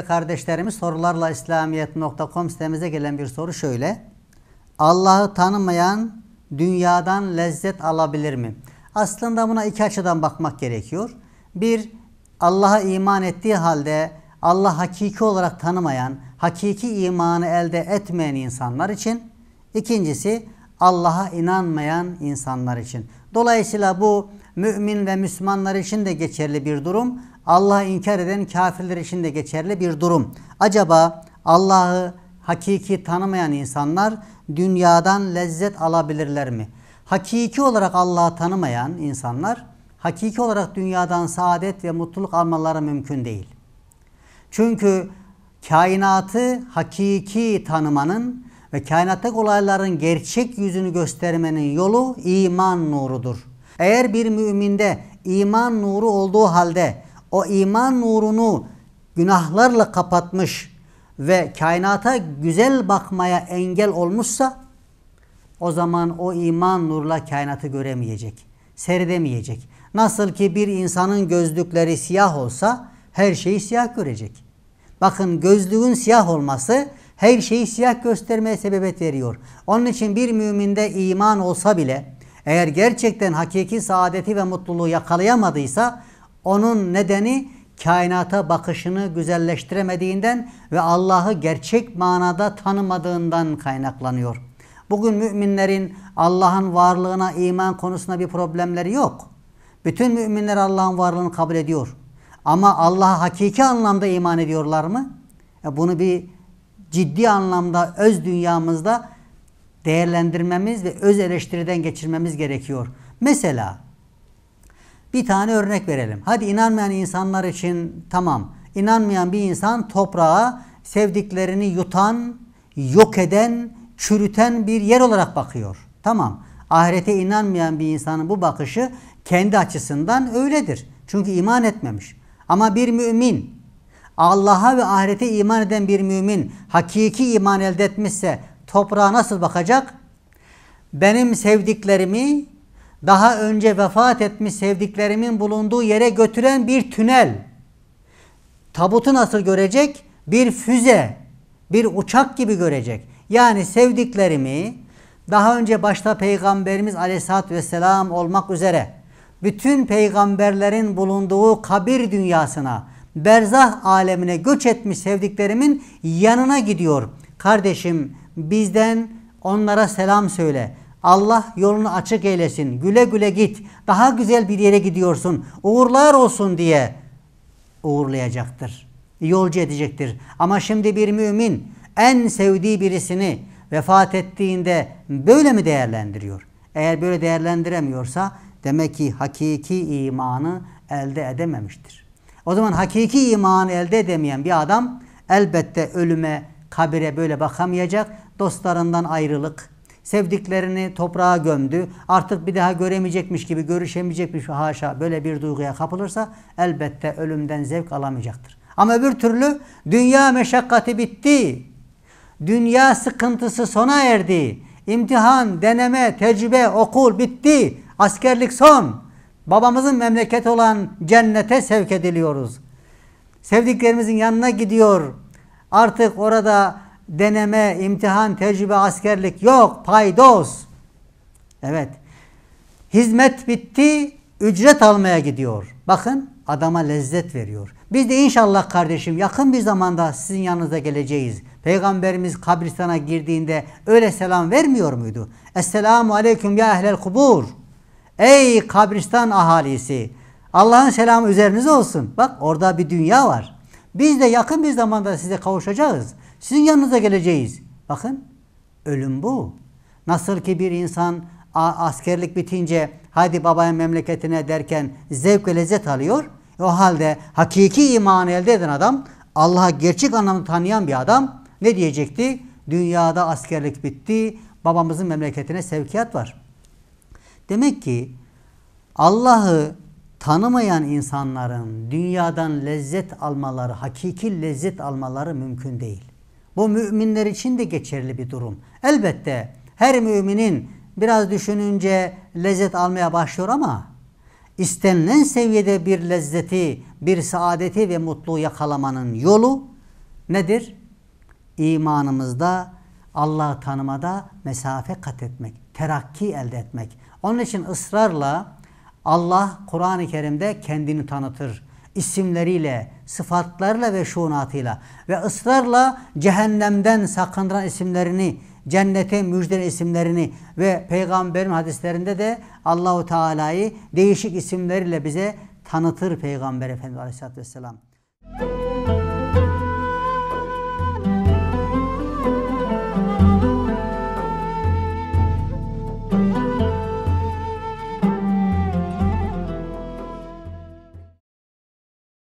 değerli kardeşlerimiz sorularla İslamiyet.com sitemize gelen bir soru şöyle. Allah'ı tanımayan dünyadan lezzet alabilir mi? Aslında buna iki açıdan bakmak gerekiyor. Bir, Allah'a iman ettiği halde Allah hakiki olarak tanımayan, hakiki imanı elde etmeyen insanlar için. İkincisi Allah'a inanmayan insanlar için. Dolayısıyla bu mümin ve Müslümanlar için de geçerli bir durum. Allah'ı inkar eden kafirler için de geçerli bir durum. Acaba Allah'ı hakiki tanımayan insanlar dünyadan lezzet alabilirler mi? Hakiki olarak Allah'ı tanımayan insanlar hakiki olarak dünyadan saadet ve mutluluk almaları mümkün değil. Çünkü kainatı hakiki tanımanın ve kainattaki olayların gerçek yüzünü göstermenin yolu iman nurudur. Eğer bir müminde iman nuru olduğu halde o iman nurunu günahlarla kapatmış ve kainata güzel bakmaya engel olmuşsa o zaman o iman nurla kainatı göremeyecek, seyredemeyecek. Nasıl ki bir insanın gözlükleri siyah olsa her şeyi siyah görecek. Bakın gözlüğün siyah olması her şeyi siyah göstermeye sebebiyet veriyor. Onun için bir müminde iman olsa bile eğer gerçekten hakiki saadeti ve mutluluğu yakalayamadıysa onun nedeni kainata bakışını güzelleştiremediğinden ve Allah'ı gerçek manada tanımadığından kaynaklanıyor. Bugün müminlerin Allah'ın varlığına iman konusunda bir problemleri yok. Bütün müminler Allah'ın varlığını kabul ediyor. Ama Allah'a hakiki anlamda iman ediyorlar mı? E bunu bir ciddi anlamda öz dünyamızda değerlendirmemiz ve öz eleştiriden geçirmemiz gerekiyor. Mesela bir tane örnek verelim. Hadi inanmayan insanlar için tamam. İnanmayan bir insan toprağa sevdiklerini yutan, yok eden, çürüten bir yer olarak bakıyor. Tamam. Ahirete inanmayan bir insanın bu bakışı kendi açısından öyledir. Çünkü iman etmemiş. Ama bir mümin Allah'a ve ahirete iman eden bir mümin hakiki iman elde etmişse toprağa nasıl bakacak? Benim sevdiklerimi daha önce vefat etmiş sevdiklerimin bulunduğu yere götüren bir tünel. Tabutu nasıl görecek? Bir füze, bir uçak gibi görecek. Yani sevdiklerimi daha önce başta Peygamberimiz Aleyhisselatü Vesselam olmak üzere bütün peygamberlerin bulunduğu kabir dünyasına, berzah alemine göç etmiş sevdiklerimin yanına gidiyor. Kardeşim bizden onlara selam söyle. Allah yolunu açık eylesin. Güle güle git. Daha güzel bir yere gidiyorsun. Uğurlar olsun diye uğurlayacaktır. Yolcu edecektir. Ama şimdi bir mümin en sevdiği birisini vefat ettiğinde böyle mi değerlendiriyor? Eğer böyle değerlendiremiyorsa demek ki hakiki imanı elde edememiştir. O zaman hakiki imanı elde edemeyen bir adam elbette ölüme, kabire böyle bakamayacak. Dostlarından ayrılık, sevdiklerini toprağa gömdü. Artık bir daha göremeyecekmiş gibi, görüşemeyecekmiş haşa böyle bir duyguya kapılırsa elbette ölümden zevk alamayacaktır. Ama öbür türlü dünya meşakkati bitti. Dünya sıkıntısı sona erdi. İmtihan, deneme, tecrübe, okul bitti. Askerlik son. Babamızın memleketi olan cennete sevk ediliyoruz. Sevdiklerimizin yanına gidiyor. Artık orada deneme, imtihan, tecrübe, askerlik yok. Paydos. Evet. Hizmet bitti. Ücret almaya gidiyor. Bakın adama lezzet veriyor. Biz de inşallah kardeşim yakın bir zamanda sizin yanınıza geleceğiz. Peygamberimiz kabristana girdiğinde öyle selam vermiyor muydu? Esselamu aleyküm ya ehlel kubur. Ey kabristan ahalisi. Allah'ın selamı üzerinize olsun. Bak orada bir dünya var. Biz de yakın bir zamanda size kavuşacağız. Sizin yanınıza geleceğiz. Bakın ölüm bu. Nasıl ki bir insan askerlik bitince hadi babanın memleketine derken zevk ve lezzet alıyor. O halde hakiki imanı elde eden adam Allah'a gerçek anlamda tanıyan bir adam ne diyecekti? Dünyada askerlik bitti. Babamızın memleketine sevkiyat var. Demek ki Allah'ı tanımayan insanların dünyadan lezzet almaları, hakiki lezzet almaları mümkün değil. Bu müminler için de geçerli bir durum. Elbette her müminin biraz düşününce lezzet almaya başlıyor ama istenilen seviyede bir lezzeti, bir saadeti ve mutluluğu yakalamanın yolu Nedir? İmanımızda Allah'ı tanımada mesafe kat etmek, terakki elde etmek. Onun için ısrarla Allah Kur'an-ı Kerim'de kendini tanıtır. isimleriyle, sıfatlarla ve şunatıyla ve ısrarla cehennemden sakındıran isimlerini, cennete müjdeli isimlerini ve peygamberin hadislerinde de Allahu Teala'yı değişik isimleriyle bize tanıtır Peygamber Efendimiz Aleyhisselatü Vesselam.